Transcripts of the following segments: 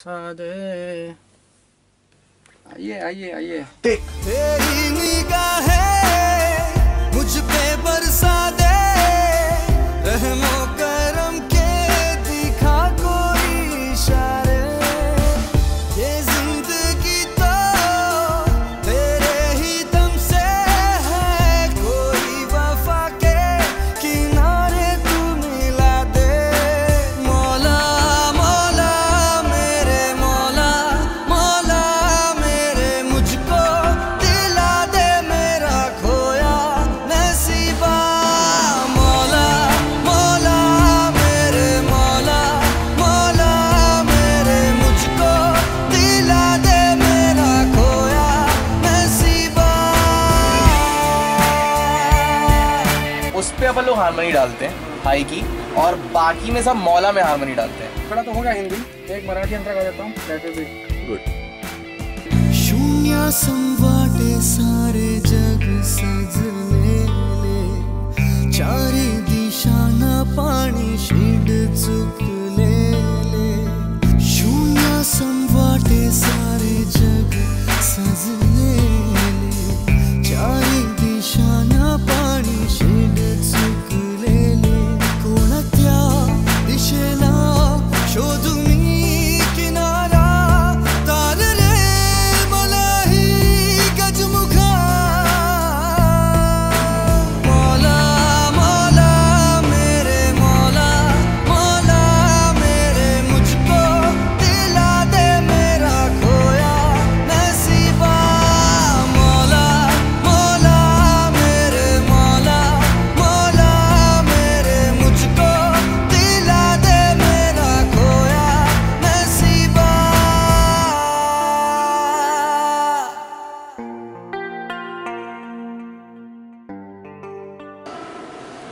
사대 아예 아예 아예 네. उस पर अपन लोग हारमोनी डालते हैं हाई की और बाकी में सब मौला में हारमोनी डालते हैं। थोड़ा तो होगा हिंदी एक मराठी अंतर गा देता हूँ गुड शून्य संवाटे सारे जग सजलेले चारी दिशांना पाणी शिड चुकलेले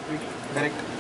करेक्ट